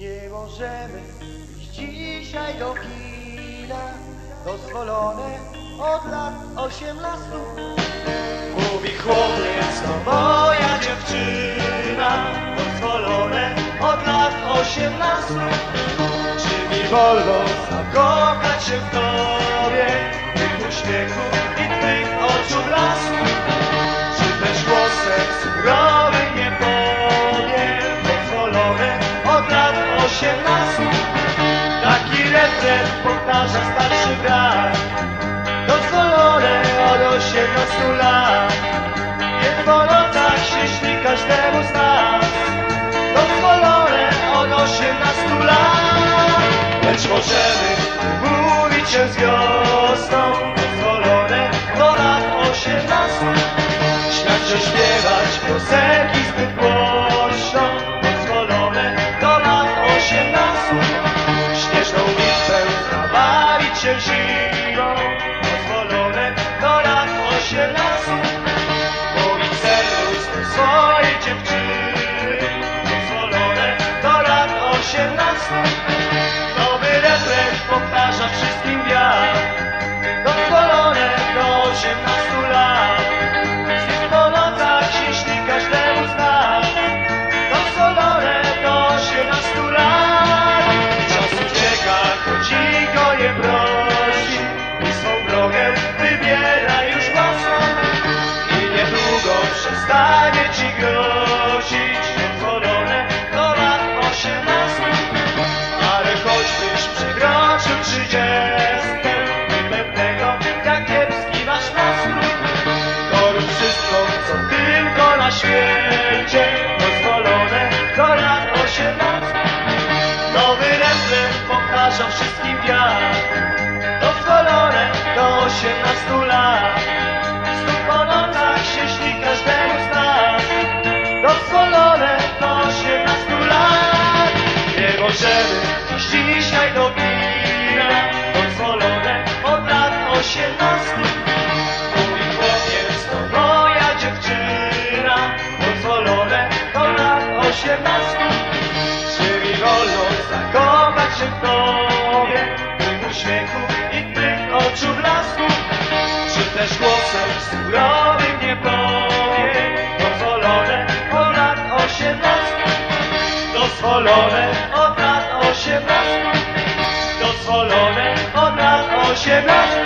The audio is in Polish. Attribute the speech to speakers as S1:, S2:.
S1: Nie możemy iść dzisiaj do kina Dozwolone od lat osiemnastu. Mówi chłopiec, to moja dziewczyna Dozwolone od lat osiemnastu. Czy mi wolno zakochać się w tobie Tych uśmiechu 18 Taki recept powtarza starszy brat. To solone od 18 lat. Jest wolno tak się śni każdemu z nas. To solone od 18 lat. Lecz możemy mówić się z osiemnastu Dozwolone do lat osiemnastu Nowy refren powtarza wszystkim wiatr Dozwolone do osiemnastu lat. Znów po nocach się śni każdemu z nas. Dozwolone do osiemnastu lat. Nie możemy dzisiaj do lat osiemnastu Czy mi wolno zakochać się w tobie. Tych uśmiechu i tych oczu blasku. Czy też głosem surowym nie powiem Dozwolone od lat osiemnastu Dozwolone od lat osiemnastu Dozwolone od lat osiemnastu